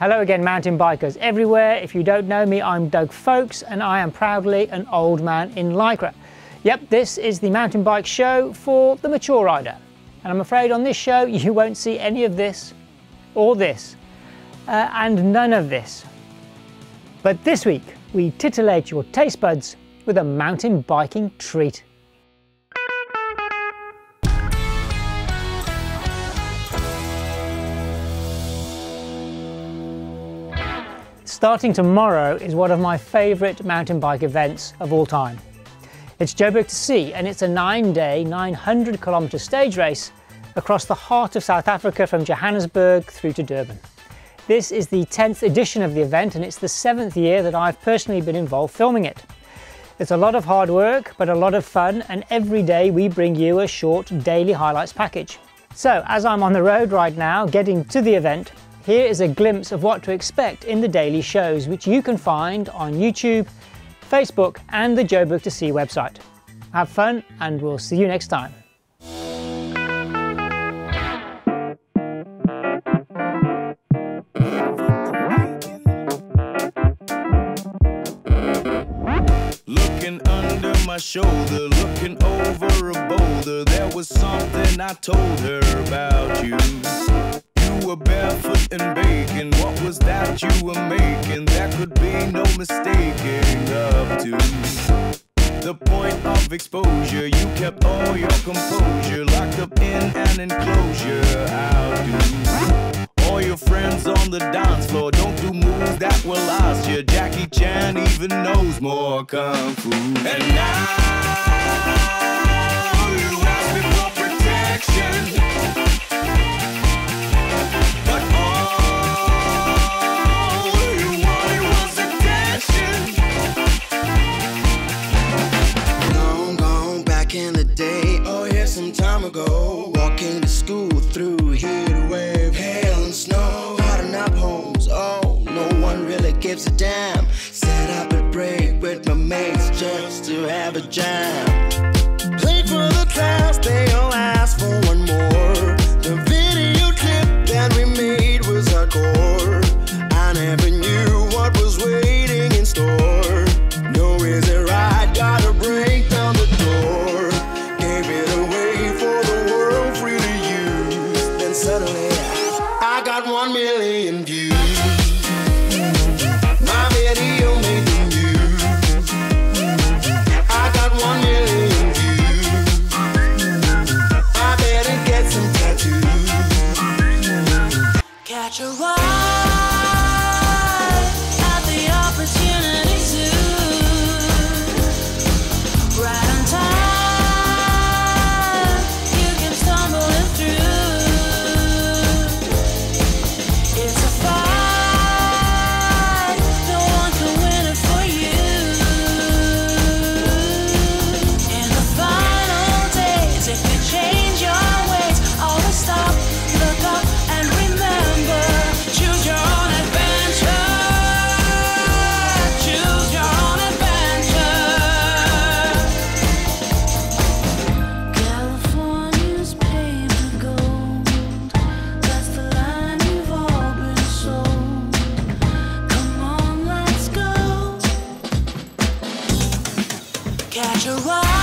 Hello again, mountain bikers everywhere. If you don't know me, I'm Doug Folks, and I am proudly an old man in Lycra. Yep, this is the mountain bike show for the mature rider. And I'm afraid on this show, you won't see any of this, or this, uh, and none of this. But this week, we titillate your taste buds with a mountain biking treat. Starting tomorrow is one of my favourite mountain bike events of all time. It's Joburg to Sea and it's a nine day, 900 kilometre stage race across the heart of South Africa from Johannesburg through to Durban. This is the 10th edition of the event and it's the seventh year that I've personally been involved filming it. It's a lot of hard work, but a lot of fun, and every day we bring you a short daily highlights package. So as I'm on the road right now, getting to the event, here is a glimpse of what to expect in the daily shows, which you can find on YouTube, Facebook and the Joburg to Sea website. Have fun and we'll see you next time. Looking under my shoulder, looking over a boulder, there was something I told her about you and baking. What was that you were making? There could be no mistaking up to the point of exposure. You kept all your composure, locked up in an enclosure. How do all your friends on the dance floor don't do moves that will last you? Jackie Chan even knows more kung fu, and now. With my mates just to have a jam. you natural